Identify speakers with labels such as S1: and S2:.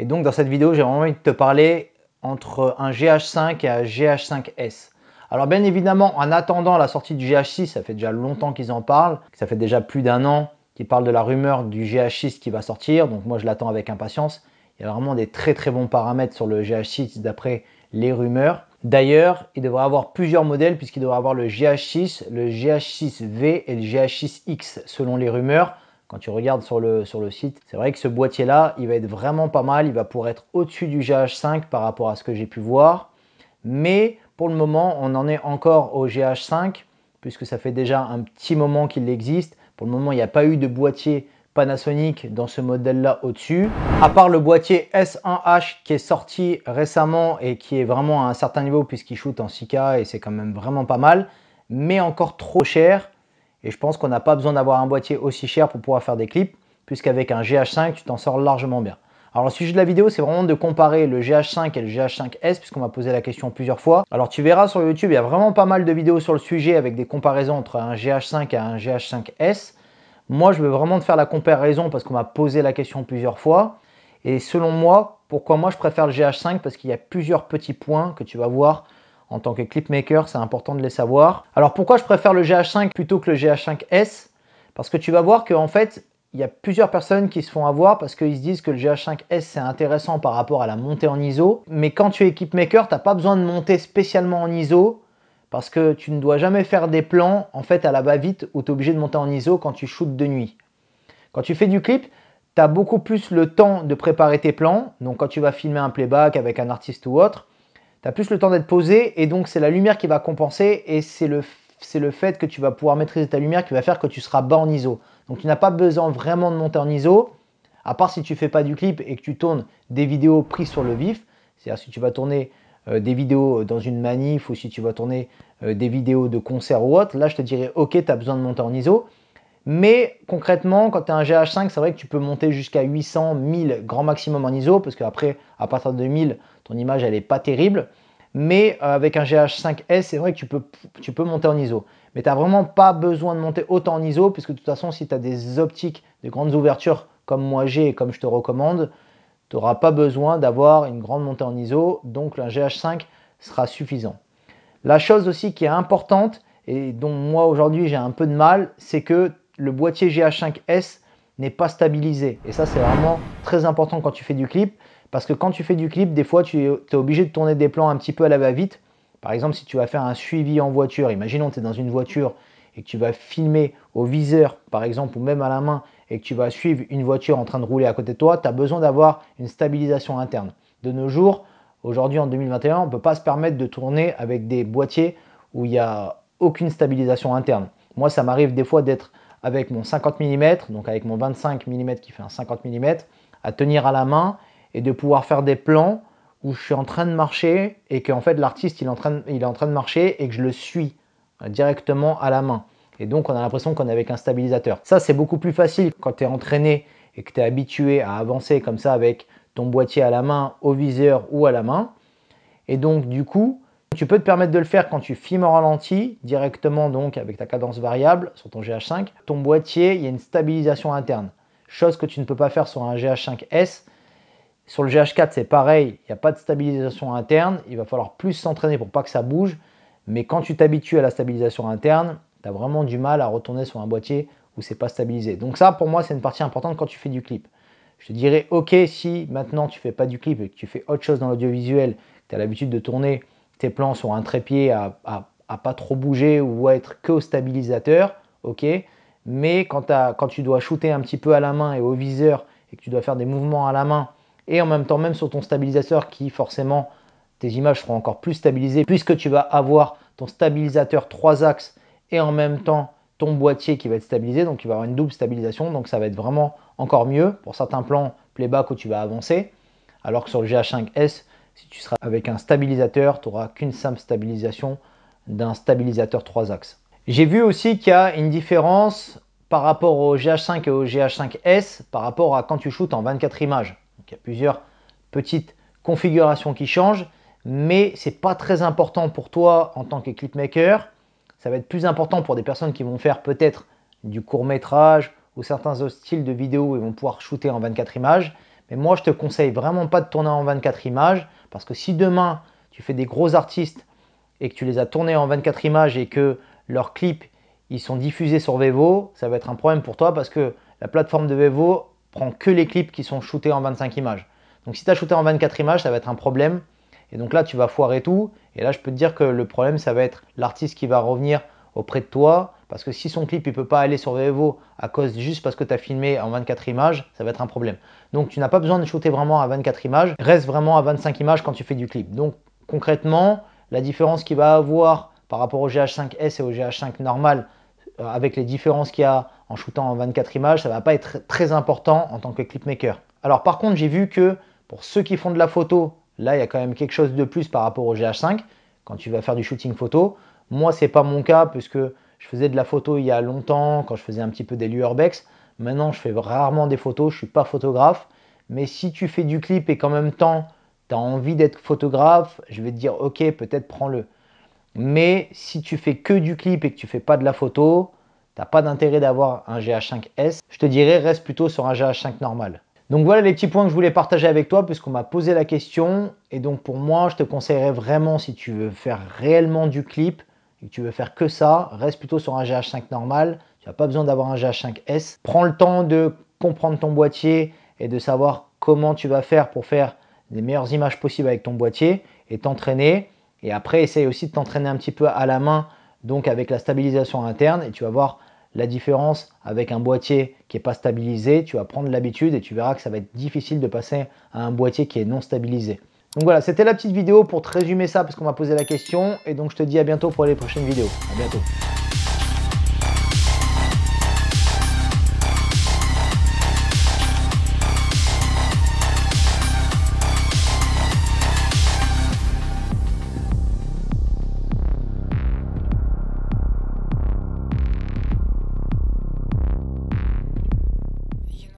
S1: Et donc dans cette vidéo, j'ai vraiment envie de te parler entre un GH5 et un GH5S. Alors bien évidemment, en attendant la sortie du GH6, ça fait déjà longtemps qu'ils en parlent, ça fait déjà plus d'un an qu'ils parlent de la rumeur du GH6 qui va sortir, donc moi je l'attends avec impatience. Il y a vraiment des très très bons paramètres sur le GH6 d'après les rumeurs. D'ailleurs, il devrait avoir plusieurs modèles puisqu'il devrait avoir le GH6, le GH6V et le GH6X selon les rumeurs. Quand tu regardes sur le, site, c'est vrai que ce boîtier-là, il va être vraiment pas mal. Il va pouvoir être au-dessus du GH5 par rapport à ce que j'ai pu voir. Mais pour le moment, on en est encore au GH5 puisque ça fait déjà un petit moment qu'il existe. Pour le moment, il n'y a pas eu de boîtier Panasonic dans ce modèle-là au-dessus. À part le boîtier S1H qui est sorti récemment et qui est vraiment à un certain niveau puisqu'il shoot en 6K et c'est quand même vraiment pas mal, mais encore trop cher. Et je pense qu'on n'a pas besoin d'avoir un boîtier aussi cher pour pouvoir faire des clips, puisqu'avec un GH5, tu t'en sors largement bien. Alors le sujet de la vidéo, c'est vraiment de comparer le GH5 et le GH5S, puisqu'on m'a posé la question plusieurs fois. Alors tu verras sur YouTube, il y a vraiment pas mal de vidéos sur le sujet avec des comparaisons entre un GH5 et un GH5S. Moi, je veux vraiment te faire la comparaison parce qu'on m'a posé la question plusieurs fois. Et selon moi, pourquoi moi je préfère le GH5 Parce qu'il y a plusieurs petits points que tu vas voir en tant que clipmaker, c'est important de les savoir. Alors pourquoi je préfère le GH5 plutôt que le GH5S Parce que tu vas voir qu'en fait, il y a plusieurs personnes qui se font avoir parce qu'ils se disent que le GH5S c'est intéressant par rapport à la montée en ISO. Mais quand tu es clipmaker, tu n'as pas besoin de monter spécialement en ISO parce que tu ne dois jamais faire des plans en fait à la va-vite où tu es obligé de monter en ISO quand tu shootes de nuit. Quand tu fais du clip, tu as beaucoup plus le temps de préparer tes plans. Donc quand tu vas filmer un playback avec un artiste ou autre, tu as plus le temps d'être posé et donc c'est la lumière qui va compenser et c'est le, fait que tu vas pouvoir maîtriser ta lumière qui va faire que tu seras bas en ISO. Donc tu n'as pas besoin vraiment de monter en ISO, à part si tu fais pas du clip et que tu tournes des vidéos prises sur le vif. C'est-à-dire si tu vas tourner euh, des vidéos dans une manif ou si tu vas tourner euh, des vidéos de concert ou autre, là je te dirais ok, tu as besoin de monter en ISO. Mais concrètement, quand tu as un GH5, c'est vrai que tu peux monter jusqu'à 800, 1000 grand maximum en ISO, parce qu'après, à partir de 1000, ton image elle n'est pas terrible. Mais euh, avec un GH5S, c'est vrai que tu peux, tu peux monter en ISO. Mais tu n'as vraiment pas besoin de monter autant en ISO, puisque de toute façon, si tu as des optiques de grandes ouvertures comme moi j'ai et comme je te recommande, tu n'auras pas besoin d'avoir une grande montée en ISO, donc un GH5 sera suffisant. La chose aussi qui est importante et dont moi aujourd'hui j'ai un peu de mal, c'est que le boîtier GH5S n'est pas stabilisé. Et ça c'est vraiment très important quand tu fais du clip, parce que quand tu fais du clip, des fois tu es obligé de tourner des plans un petit peu à la va-vite. Par exemple, si tu vas faire un suivi en voiture, imaginons tu es dans une voiture et que tu vas filmer au viseur, par exemple, ou même à la main, et que tu vas suivre une voiture en train de rouler à côté de toi, tu as besoin d'avoir une stabilisation interne. De nos jours, aujourd'hui en 2021, on ne peut pas se permettre de tourner avec des boîtiers où il n'y a aucune stabilisation interne. Moi, ça m'arrive des fois d'être avec mon 50 mm, donc avec mon 25 mm qui fait un 50 mm, à tenir à la main et de pouvoir faire des plans où je suis en train de marcher et qu'en fait l'artiste il, il, est en train de marcher et que je le suis directement à la main. Et donc, on a l'impression qu'on est avec un stabilisateur. Ça, c'est beaucoup plus facile quand tu es entraîné et que tu es habitué à avancer comme ça avec ton boîtier à la main, au viseur ou à la main. Et donc, du coup, tu peux te permettre de le faire quand tu filmes en ralenti, directement donc avec ta cadence variable sur ton GH5. Ton boîtier, il y a une stabilisation interne. Chose que tu ne peux pas faire sur un GH5S. Sur le GH4, c'est pareil, il n'y a pas de stabilisation interne. Il va falloir plus s'entraîner pour pas que ça bouge. Mais quand tu t'habitues à la stabilisation interne, tu as vraiment du mal à retourner sur un boîtier où c'est pas stabilisé. Donc ça, pour moi, c'est une partie importante quand tu fais du clip. Je te dirais, ok, si maintenant tu fais pas du clip et que tu fais autre chose dans l'audiovisuel, tu as l'habitude de tourner tes plans sur un trépied à, pas trop bouger ou à être que au stabilisateur, ok. Mais quand, tu dois shooter un petit peu à la main et au viseur et que tu dois faire des mouvements à la main et en même temps même sur ton stabilisateur qui forcément tes images seront encore plus stabilisées puisque tu vas avoir ton stabilisateur 3 axes et en même temps ton boîtier qui va être stabilisé, donc il va avoir une double stabilisation, donc ça va être vraiment encore mieux pour certains plans playback où tu vas avancer, alors que sur le GH5S, si tu seras avec un stabilisateur, tu n'auras qu'une simple stabilisation d'un stabilisateur 3 axes. J'ai vu aussi qu'il y a une différence par rapport au GH5 et au GH5S par rapport à quand tu shootes en 24 images. Il y a plusieurs petites configurations qui changent, mais c'est pas très important pour toi en tant que clipmaker ça va être plus important pour des personnes qui vont faire peut-être du court métrage ou certains autres styles de vidéos ils vont pouvoir shooter en 24 images. Mais moi, je te conseille vraiment pas de tourner en 24 images parce que si demain, tu fais des gros artistes et que tu les as tournés en 24 images et que leurs clips ils sont diffusés sur Vevo, ça va être un problème pour toi parce que la plateforme de Vevo prend que les clips qui sont shootés en 25 images. Donc si tu as shooté en 24 images, ça va être un problème. Et donc là, tu vas foirer tout. Et là, je peux te dire que le problème, ça va être l'artiste qui va revenir auprès de toi. Parce que si son clip ne peut pas aller sur Vevo à cause juste parce que tu as filmé en 24 images, ça va être un problème. Donc tu n'as pas besoin de shooter vraiment à 24 images. Reste vraiment à 25 images quand tu fais du clip. Donc concrètement, la différence qu'il va avoir par rapport au GH5S et au GH5 normal, euh, avec les différences qu'il y a en shootant en 24 images, ça ne va pas être très important en tant que clipmaker. Alors par contre, j'ai vu que pour ceux qui font de la photo, là, il y a quand même quelque chose de plus par rapport au GH5 quand tu vas faire du shooting photo. Moi, ce n'est pas mon cas puisque je faisais de la photo il y a longtemps quand je faisais un petit peu des l'urbex. Maintenant, je fais rarement des photos, je ne suis pas photographe. Mais si tu fais du clip et qu'en même temps, tu as envie d'être photographe, je vais te dire, ok, peut-être prends-le. Mais si tu fais que du clip et que tu fais pas de la photo, tu n'as pas d'intérêt d'avoir un GH5S. Je te dirais, reste plutôt sur un GH5 normal. Donc voilà les petits points que je voulais partager avec toi puisqu'on m'a posé la question. Et donc pour moi, je te conseillerais vraiment si tu veux faire réellement du clip et que tu veux faire que ça, reste plutôt sur un GH5 normal. Tu n'as pas besoin d'avoir un GH5S. Prends le temps de comprendre ton boîtier et de savoir comment tu vas faire pour faire les meilleures images possibles avec ton boîtier et t'entraîner. Et après, essaye aussi de t'entraîner un petit peu à la main, donc avec la stabilisation interne, et tu vas voir la différence avec un boîtier qui n'est pas stabilisé. Tu vas prendre l'habitude et tu verras que ça va être difficile de passer à un boîtier qui est non stabilisé. Donc voilà, c'était la petite vidéo pour te résumer ça parce qu'on m'a posé la question. Et donc je te dis à bientôt pour les prochaines vidéos. À bientôt.